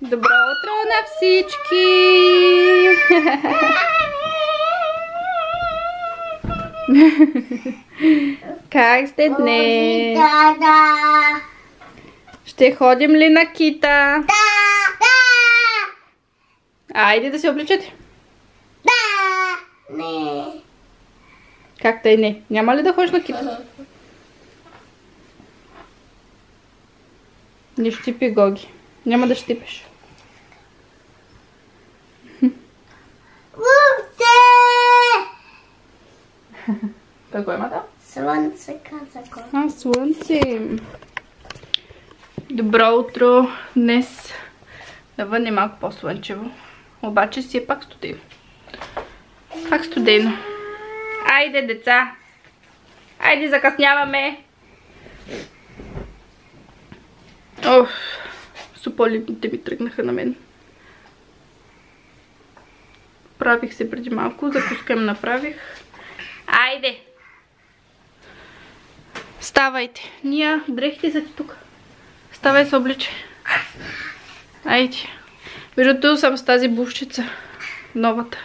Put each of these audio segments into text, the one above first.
Добро утро на всички! как сте днес? Ще ходим ли на кита? Да, да. Айде да се обличате. Да. Не. Как тъй не? Няма ли да ходиш на кита? Не щипи Гоги. Няма да щипиш. Лупте. Какво има там? Слънце каза го. А, слънце. Добро утро. Днес навън е малко по-слънчево. Обаче си е пак студено. Пак студено. Айде, деца. Айде, закъсняваме. Оф, суполипните ми тръгнаха на мен. Правих се преди малко, закускам направих. Айде! Ставайте. Ния, дрехите са ти тук. Ставай се обличай. Айде. Между съм с тази бушчица. Новата.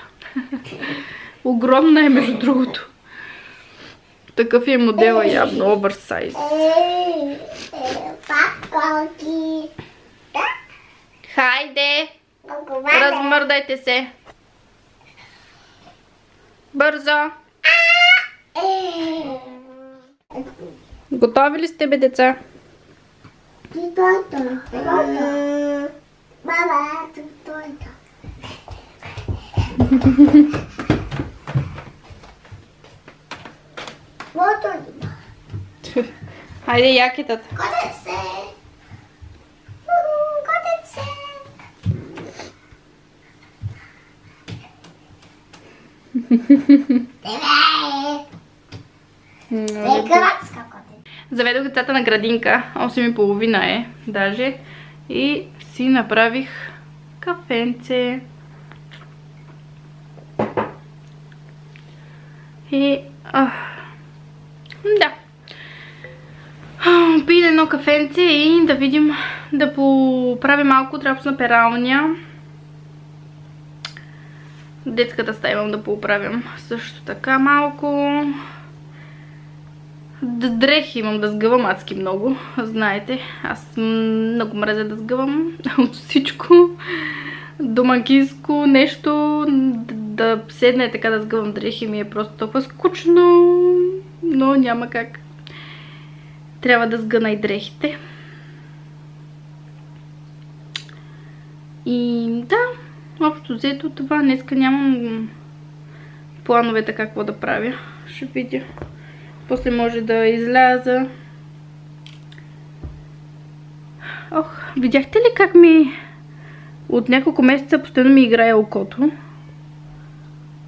Огромна е, между другото. Такъв е модела явно, оверсайз. Е. Да. Хайде, размърдайте се. Бързо. Е. Готови ли сте, бе, деца? Тойто. Баба, тойто. Мото ли? Хайде, якитата. Котец се. Уху, Котец се. Тебе. Е, градска котец. Заведох децата на градинка. 8.30 е даже. И си направих кафенце. И... Ах, да. Пия едно кафенце и да видим да поправим малко трапсна пералня. Детската стая имам да поправям също така малко. Дрехи имам да сгъвам адски много, знаете. Аз много мразя да сгъвам от всичко. Домакинско нещо, да седна и така да сгъвам дрехи ми е просто толкова скучно, но няма как. Трябва да сгъна и дрехите. И общо взето това. Днеска нямам планове какво да правя. Ще видя. После може да изляза. Ох, видяхте ли как ми от няколко месеца постоянно ми играе окото?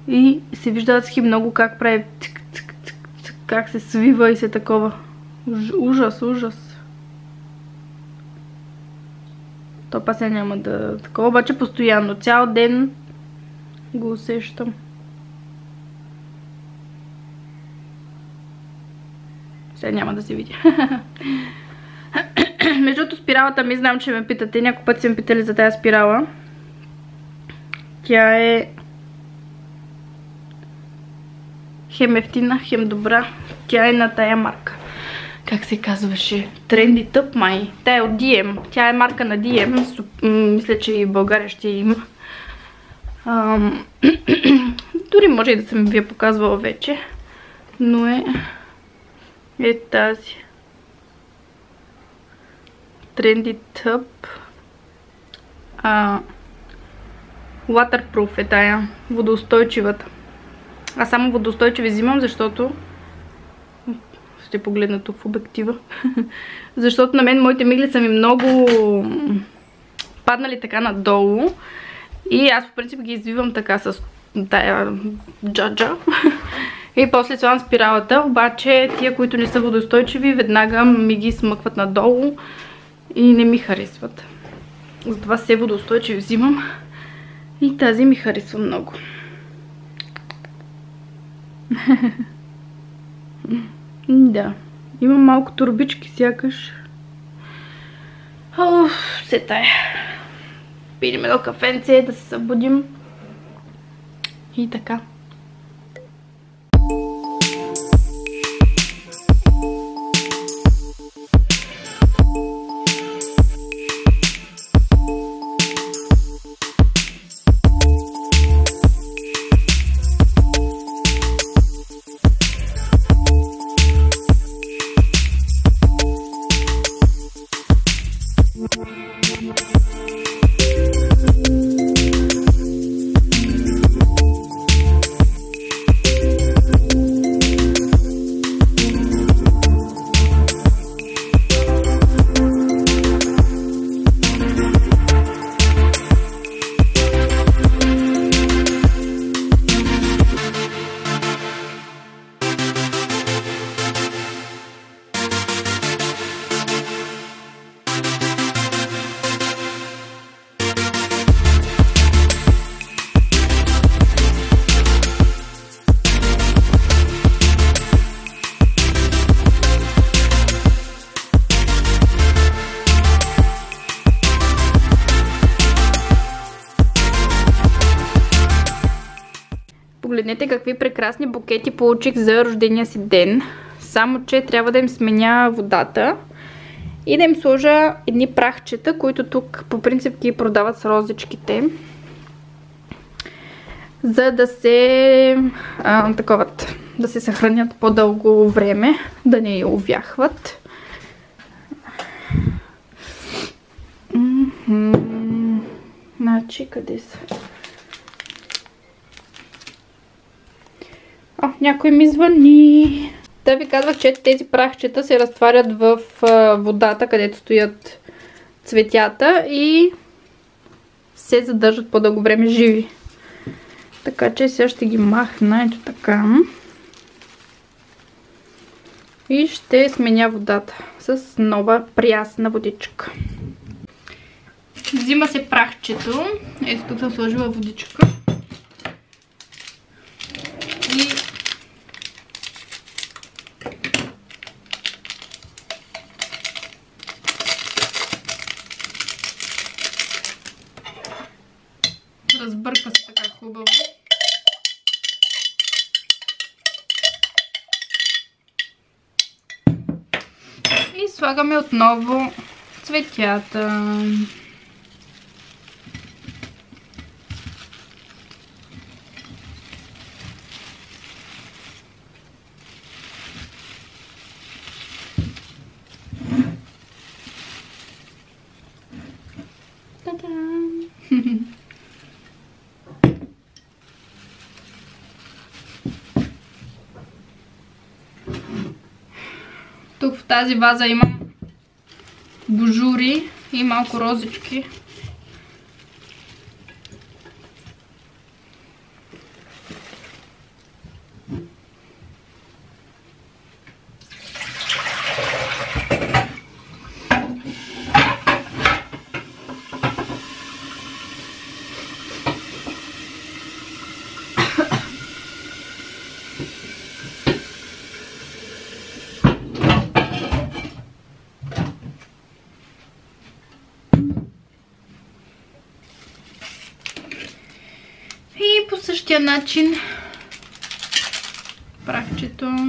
И се вижда адски много как прави как се свива и се такова. Уж- Ужас, ужас. То па сега няма да... Такова, обаче постоянно. Цял ден го усещам. Сега няма да се видя. Между другото, спиралата ми, знам, че ме питате. Няколко пъти са ме питали за тази спирала. Тя е хем ефтина, хем добра. Тя е на тая марка. Как се казваше? Тренди тъп май. Тя е от DM. Тя е марка на DM. Мисля, че и в България ще има. Дори може и да съм ви я показвала вече. Но е... Е тази. Тъп. А, waterproof е тая. Водоустойчивата. Аз само водоустойчиви взимам, защото ще погледна тук в обектива. защото на мен моите мигли са ми много паднали така надолу. И аз по принцип ги извивам така с тая джаджа. И после слагам спиралата, обаче тия, които не са водостойчиви, веднага ми ги смъкват надолу и не ми харесват. Затова все водоустойчиви взимам. И тази ми харесва много. да. Има малко турбички сякаш. Оф, се тая. Пидим едно кафенце, да се събудим. И така. Погледнете какви прекрасни букети получих за рождения си ден. Само, че трябва да им сменя водата и да им сложа едни прахчета, които тук по принцип ги продават с розичките. За да се а, таковат, да се съхранят по-дълго време, да не увяхват. Значи, къде са? О, някой ми звъни. Да ви казвах, че тези прахчета се разтварят в водата, където стоят цветята и се задържат по-дълго време живи. Така че сега ще ги махна, ето така. И ще сменя водата с нова прясна водичка. Взима се прахчето. Ето тук съм сложила водичка. И разбърква се така хубаво. И слагаме отново цветята. Тук в тази ваза имам божури и малко розички. И по същия начин. Прахчето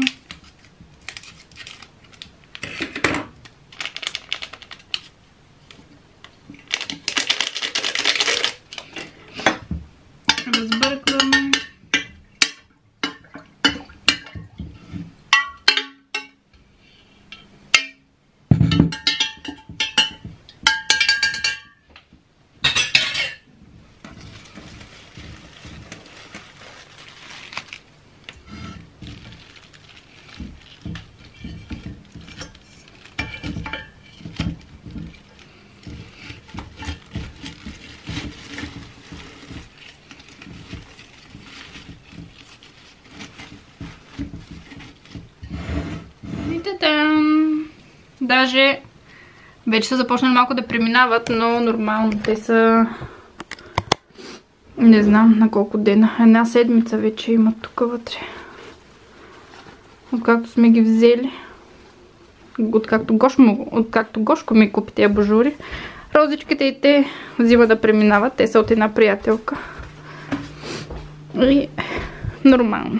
Даже вече са започнали малко да преминават, но нормално те са не знам на колко дена. Една седмица вече имат тук вътре. Откакто сме ги взели. откакто Гошко ми купи тези божури. Розичките и те взима да преминават. Те са от една приятелка. И нормално.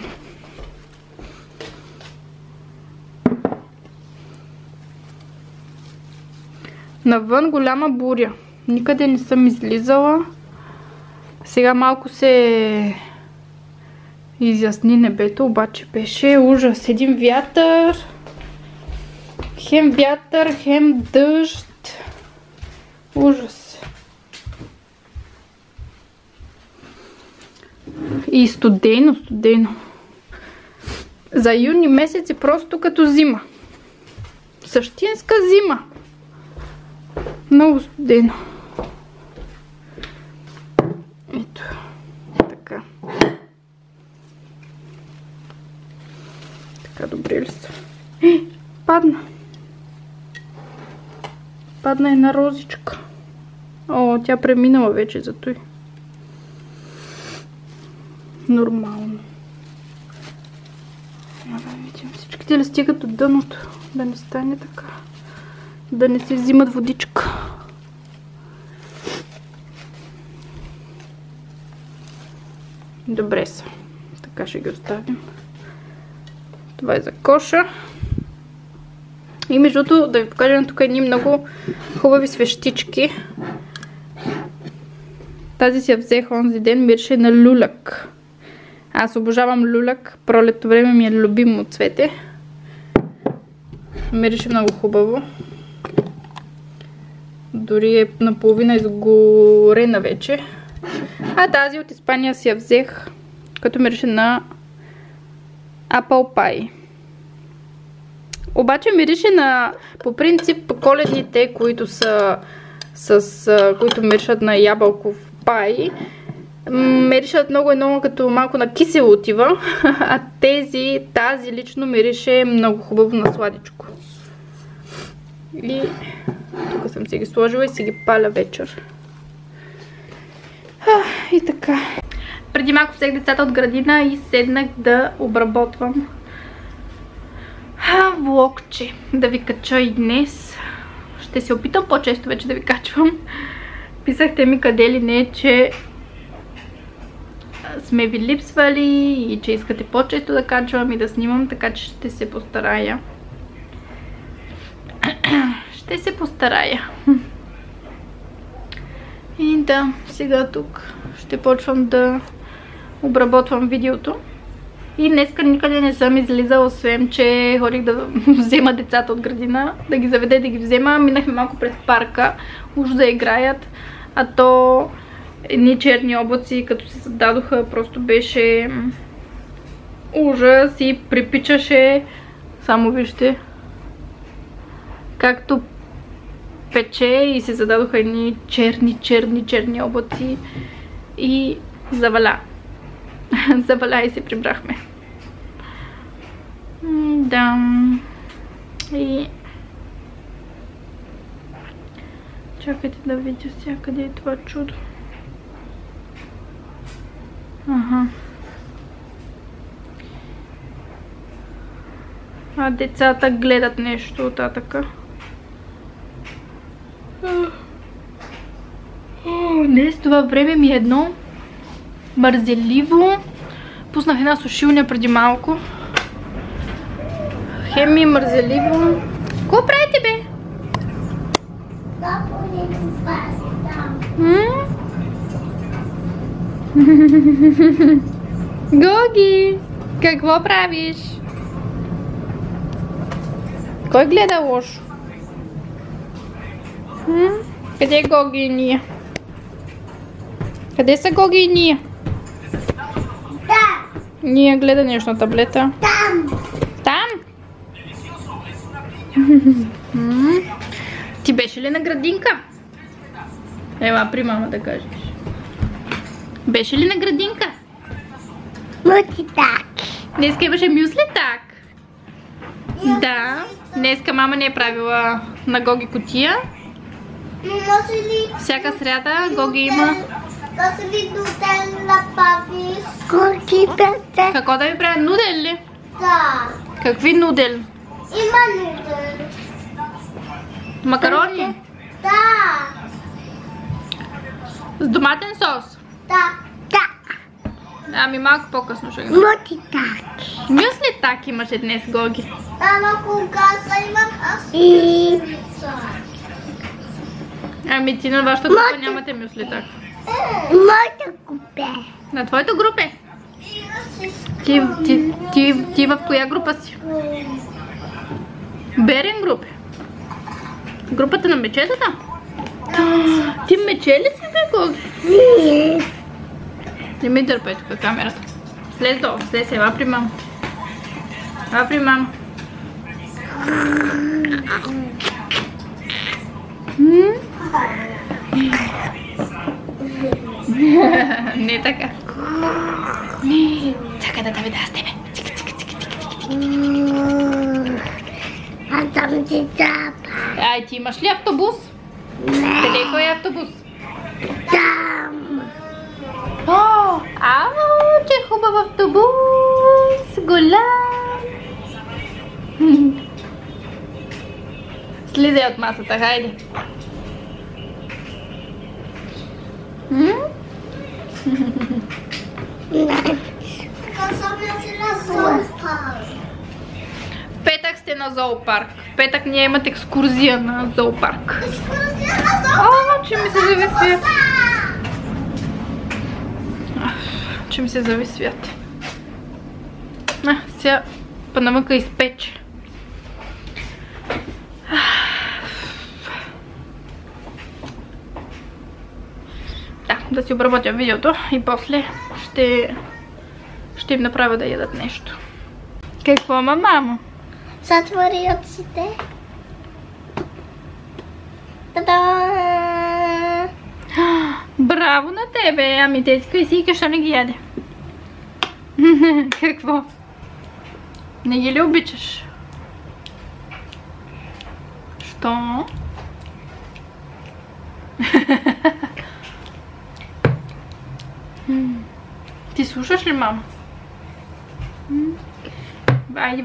Навън голяма буря. Никъде не съм излизала. Сега малко се изясни небето, обаче беше ужас. Един вятър, хем вятър, хем дъжд. Ужас. И студено, студено. За юни месец е просто като зима. Същинска зима. Много студено. Ето. Така. Така добре ли са? Е, падна. Падна една розичка. О, тя преминала вече за той. Нормално. Да видим. Всичките ли стигат до дъното? Да не стане така. Да не се взимат водичка. Добре са. Така ще ги оставим. Това е за коша. И между да ви покажа тук едни много хубави свещички. Тази си я взех онзи ден, мирише на люляк. Аз обожавам люляк. Пролетто време ми е любимо цвете. Мирише много хубаво. Дори е наполовина изгорена вече. А тази от Испания си я взех, като мирише на Apple Pie. Обаче мирише на, по принцип, коледните, които са с, които миришат на ябълков пай, миришат много едно като малко на кисело отива, а тези, тази лично мирише много хубаво на сладичко. И тук съм си ги сложила и си ги паля вечер. И така. Преди малко взех децата от градина и седнах да обработвам влогче да ви кача и днес. Ще се опитам по-често вече да ви качвам. Писахте ми къде ли не, че сме ви липсвали и че искате по-често да качвам и да снимам, така че ще се постарая. Ще се постарая. И да, сега тук ще почвам да обработвам видеото. И днеска никъде не съм излизала, освен, че ходих да взема децата от градина, да ги заведе да ги взема. Минахме малко през парка, уж да играят, а то едни черни облаци, като се зададоха, просто беше ужас и припичаше, само вижте, както пече и се зададоха едни черни, черни, черни облаци и заваля. Заваля и се прибрахме. Да. И... Чакайте да видя сега къде е това чудо. Ага. А децата гледат нещо от татъка. Днес това време ми е едно мързеливо. Пуснах една сушилня преди малко. Хем ми е мързеливо. Какво правите, бе? Гоги! Какво правиш? Кой гледа лошо? Къде Гоги и ние? Къде са Гоги и ние? Ние гледа нещо на таблета. Там! Там? Ти беше ли на градинка? Ела, при мама да кажеш. Беше ли на градинка? Мути так. Днеска имаше мюсли так. Да. Днеска мама не е правила на Гоги котия. Всяка сряда Гоги има... Може ли нутел да правиш? Колки пете? Какво да ви правя? Нудел ли? Да. Какви нудел? Има нутел. Макарони Да. с доматен сос. Да. Да. Ами малко по-късно ще ги. Моти таки. Мюсли так имаше днес, Гоги. Ама кога са имам аз? И... Ами ти на вашата група нямате мюсли так. Моята купе. На твоята група е. Ти, ти, ти, ти в коя група си? Берен група. Групата на мечетата? Ти мече ли си, Гоги? Не ми дърпай тук камерата. Слез долу, слез ела при мама. При мама. М? Не така. Чакай да те видя с тебе. Аз съм ти запа. Ай, ти имаш ли автобус? Къде кой е автобус? Там. О, ау, че хубав автобус. Голям. Слизай от масата, хайде. М? Петък сте на зоопарк. Петък ние имат екскурзия на зоопарк. Екскурзия на зоопарк. О, че ми се зави свят. Че ми се зави свят. Сега панамъка изпече. Да, си обработя видеото и после ще, ще им направя да ядат нещо. Какво, ма, мамо? Затвори очите. Та-да! Браво на тебе! Ами те си си защо не ги яде? Какво? Не ги ли обичаш? Що? Ти слушаш ли, мама? Айде,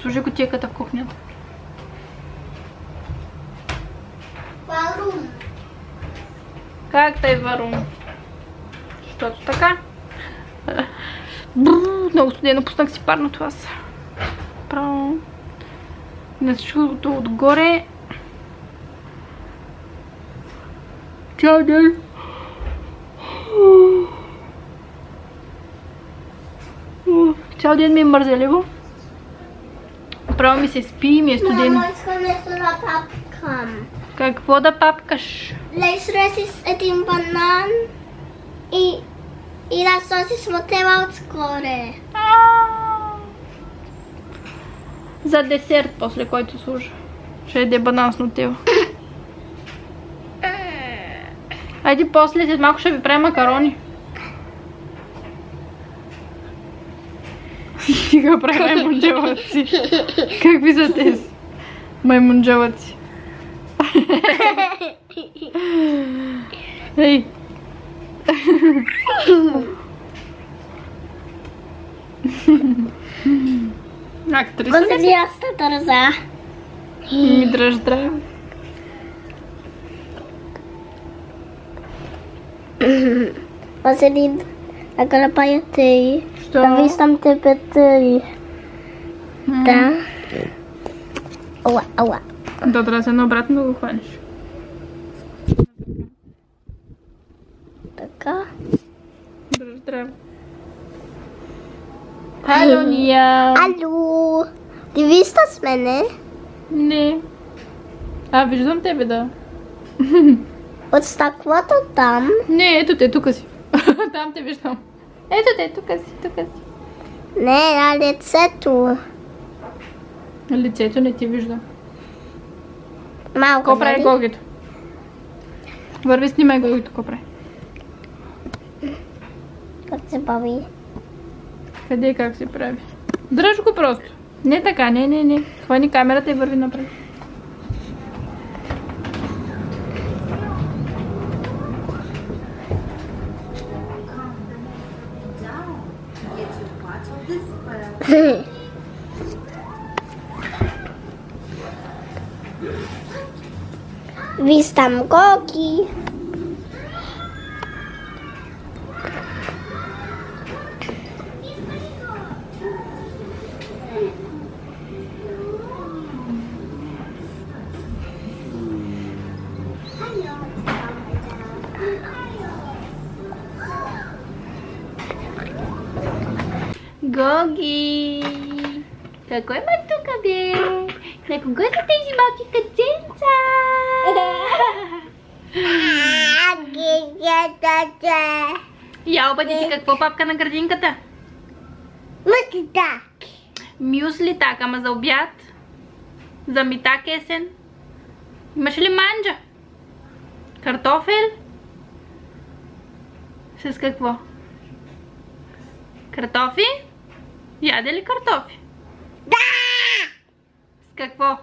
служи котията в кухнята. Варум. Как те варум? Защото така. Бррр, много студено, пуснах си парното аз. Право. На чудото отгоре. Цял ден. Цял ден ми е мързеливо. Право ми се спи и ми е студено. Мамо, искам нещо да папкам. Какво да папкаш? Лейсре си с един банан и, и да соси смотела отскоре. За десерт, после който служа. Ще еде банан с нутела. Айде после, след малко ще ви правя макарони. Стига прави маймунджелъци. Какви са тези? Маймунджелъци. Ей. Актриса ли си? Гонзелиаста търза. Ми дръж здраве. Вазелин, ако напая тъй. Що? Да виждам тебе тъй. М, Да. Ала, ала. Да, трябва да се наобратно да го хванеш. Така. Дръж здраве. Хало, Ния. Ало. Ти вижда с мене? Не. А, виждам тебе, да. От стъклото там. Там те виждам. Ето те, тук си, тук си. Не, на лицето. Лицето не ти виждам. Малко, Какво прави нали? Гогито? Върви, снимай Гогито, какво прави. Как се бави? Къде как се прави? Дръж го просто. Не така, не, не, не. Хвани камерата и върви напред. Виждам Гоги. Гоги! Какво има тук, бе? На кого са тези малки каценца? Я обади ти какво папка на градинката? Мътитак. Мюсли так, ама за обяд? За митак есен? Имаш ли манджа? Картофел? С какво? Картофи? Яде ли картофи? Да! С какво?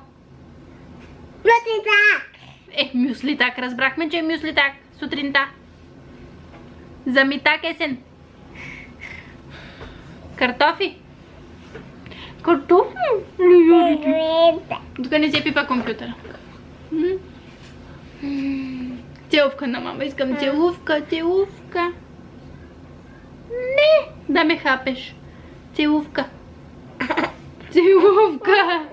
Мътитак. Е, мюсли так. Разбрахме, че е мюсли так. Сутринта. За митак есен. Картофи? Картофи? Тук не се пипа компютъра. Целувка на мама. Искам целувка, целувка. Не, да ме хапеш. Целувка. Целувка.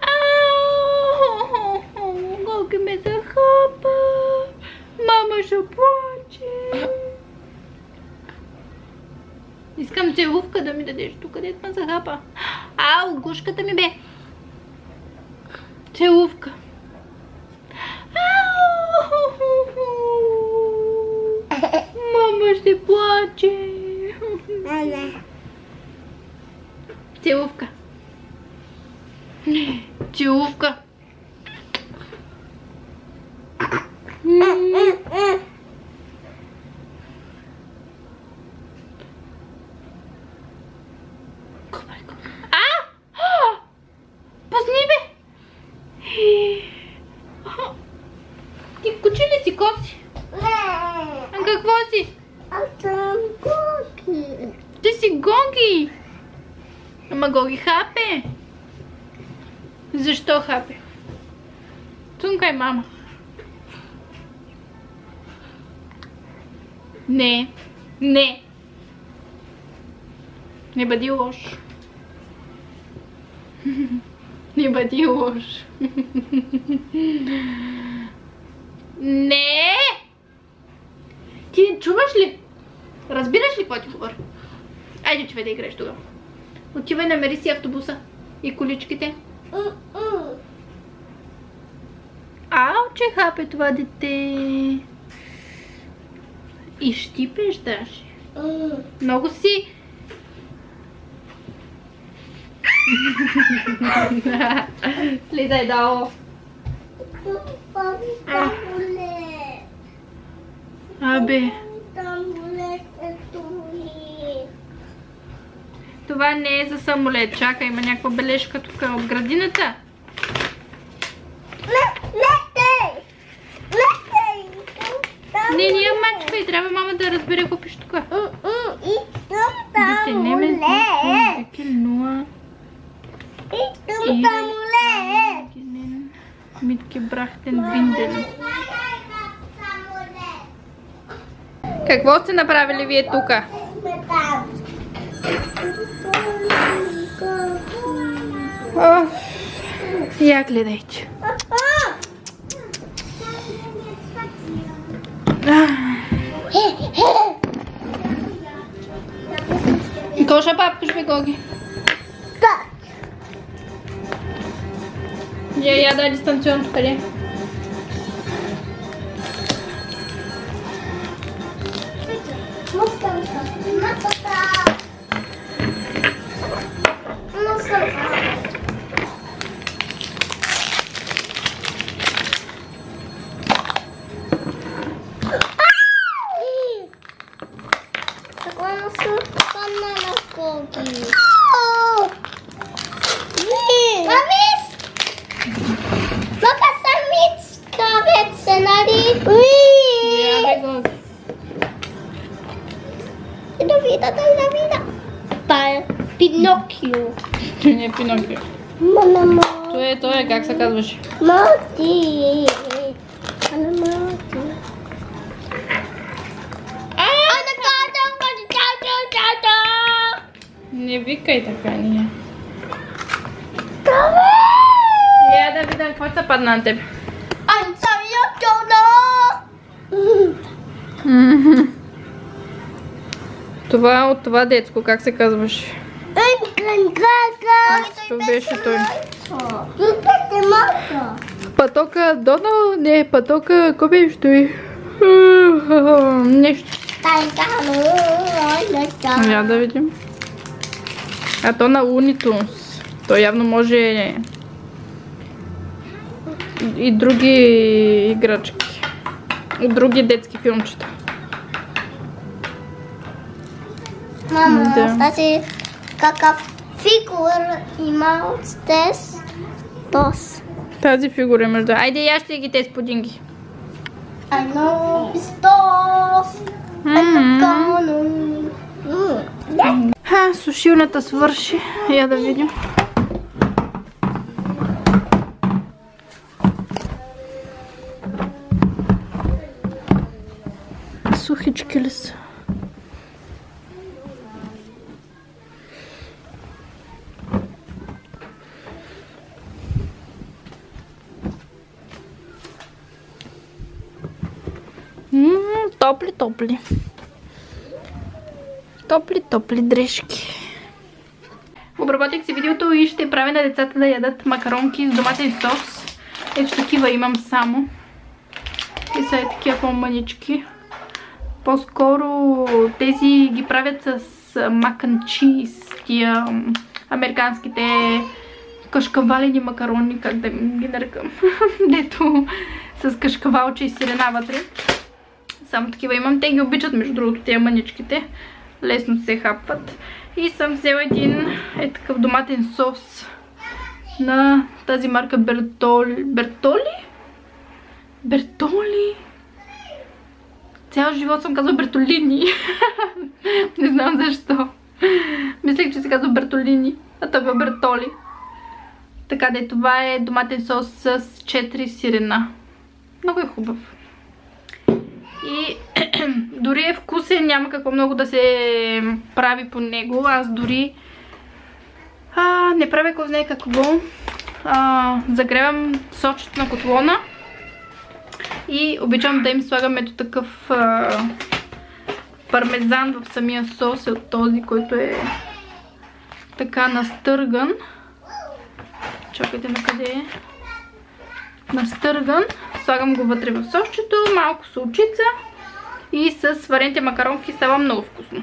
Ау! Голки ме захапа. Мама ще плаче. Искам целувка да ми дадеш тук, където ме захапа. Ау, гушката ми бе. Целувка. Мама ще плаче. Целувка. Целувка. А! А! Пусни бе! Ти кучи ли си коси? А какво си? Ти си Гоги! Ама Гоги хапе! Защо хапе? Тункай, мама. Не. Не. Не бъди лош. Не бъди лош. Не! Ти чуваш ли? Разбираш ли какво ти говоря? Айде, че да играеш тогава. Отивай, намери си автобуса и количките. Че хапе това дете. И щипеш даже. Много си. Слизай долу. Абе, това не е за самолет. Чакай, има някаква бележка тук от градината. Не, не я Трябва мама да разбере какво пише тук. Дете, не ме Екел нула. Митки брахтен виндел. Какво сте направили вие тук? Я гледайте. Tylko tá. E aí a Tak. está no distancją 4. No! Mummies! Vida, vida. Pa Pinocchio. Не Пиноккио. Мама. Тоа е, тоа е, как се казваше? Мати. Така ние. Каме! Я да видя какво се падна на теб. I don't know. Това от това детско, как се казваше? Както беше той. Пътока Донал, не, пътока, какво беше той? Нещо. Я да видим. А то на Tunes. То явно може и други играчки. От други детски филмчета. Мама, Да. тази какъв фигур има от тез бос. Тази фигура е между... Айде, я ще ги тези пудинги. I know it's boss. Ха, сушилната свърши. Я да видим. Сухички ли са? Ммм, топли, топли. Топли, топли дрежки. Обработих си видеото и ще правя на децата да ядат макаронки с доматен сос. Ето такива имам само. И са е такива по-мънички. По-скоро тези ги правят с макан чиз, тия американските кашкавалени макарони, как да ги нарекам. Дето с кашкавалче и сирена вътре. Само такива имам. Те ги обичат, между другото, тези мъничките. Лесно се хапват. И съм взела един е такъв доматен сос на тази марка Бертоли. Бертоли? Бертоли? Цял живот съм казала Бертолини. Не знам защо. Мислех, че се казва Бертолини, а това е Бертоли. Така де, това е доматен сос с 4 сирена. Много е хубав. И дори е вкусен, няма какво много да се прави по него. Аз дори а, не правя кой знае какво. А, загревам сочето на котлона и обичам да им слагам ето такъв а, пармезан в самия сос от този, който е така настърган. Чакайте на къде е. Настърган. Слагам го вътре в сосчето, малко солчица и с варените макаронки става много вкусно.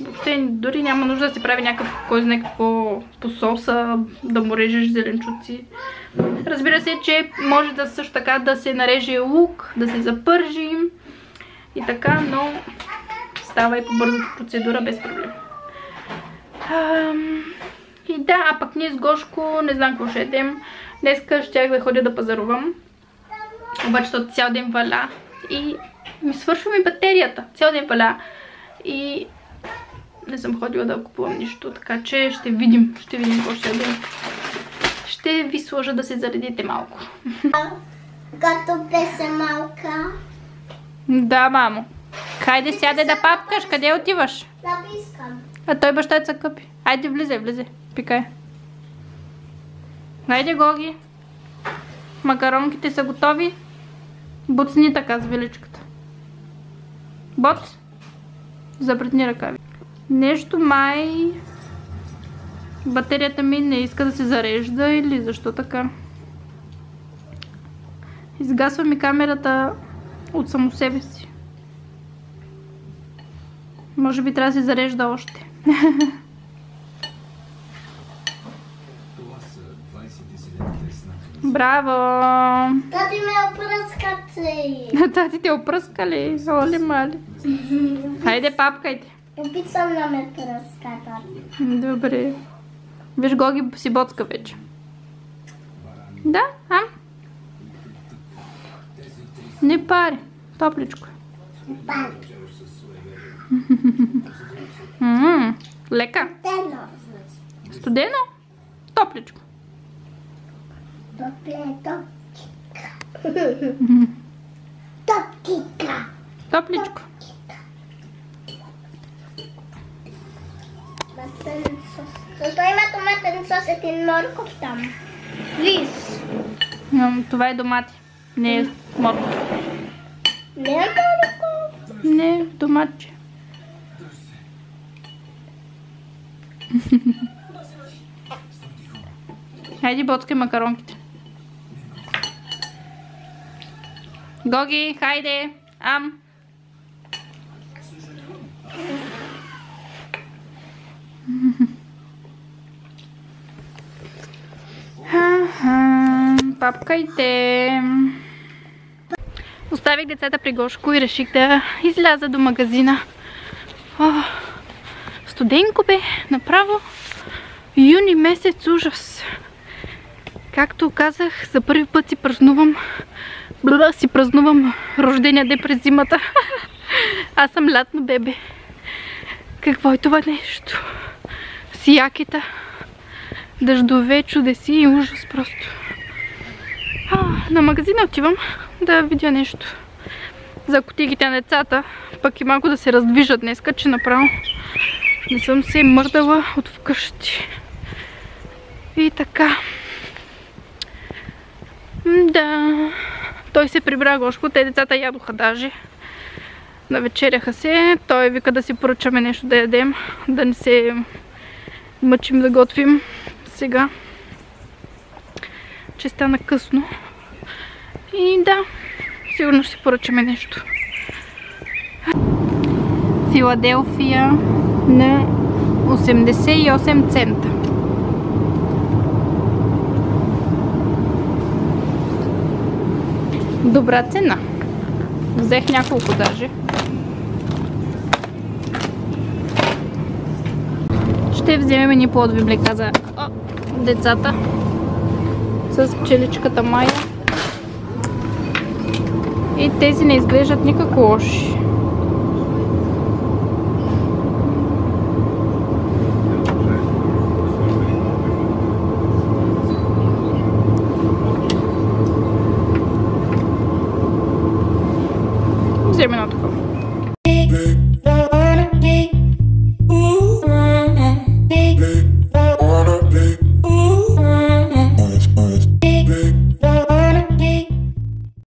Въобще дори няма нужда да се прави някакъв, кой знае какво по соса, да му режеш зеленчуци. Разбира се, че може да също така да се нареже лук, да се запържи и така, но става и по бързата процедура без проблем. И да, а пък ние с Гошко не знам какво ще едем. Днеска щях да ходя да пазарувам. Обаче то цял ден валя и ми свършва ми батерията. Цял ден валя. И не съм ходила да купувам нищо, така че ще видим. Ще видим какво ще ядем. Ще ви сложа да се заредите малко. Като беше малка. Да, мамо. Хайде сяде да папкаш. Къде отиваш? Да искам. А той баща се къпи. Айде, влизай, влизай. Пикай. Хайде, Гоги. Макаронките са готови. Буцни така с виличката. Боц. Запретни ръкави. Нещо май... Батерията ми не иска да се зарежда или защо така? Изгасва ми камерата от само себе си. Може би трябва да се зарежда още. Браво! Тати ме опръскате. Тати те опръскали. Оли мали. Хайде, папкайте. Обичам да ме пръскат. Добре. Виж, Гоги си боцка вече. Да, а? Не пари. Топличко. е. Ммм, лека. Студено? Топличко. Топле топчика. Топчика. Топличко. Сос. Защо има томатен сос един морков там? Лис. Това е домати. Не е морков. Не е морков. Не, доматче. Хайде, боцкай макаронките. Гоги, хайде! Ам! Папкайте! Оставих децата при Гошко и реших да изляза до магазина. О, студенко бе, направо. Юни месец, ужас. Както казах, за първи път си празнувам Бла, си празнувам рождения ден през зимата. Аз съм лятно бебе. Какво е това нещо? Сиякета, дъждове, чудеси и ужас просто. А, на магазина отивам да видя нещо за котигите на децата, пък и малко да се раздвижат днеска, че направо не съм се мърдала от вкъщи. И така. Да. Той се прибра Гошко, те децата ядоха даже. Навечеряха се. Той вика да си поръчаме нещо да ядем, да не се мъчим да готвим сега. Че стана късно. И да, сигурно ще си поръчаме нещо. Филаделфия на 88 цента. Добра цена. Взех няколко даже. Ще вземем ни плодови млека за о, децата. С пчеличката Майя. И тези не изглеждат никак лоши.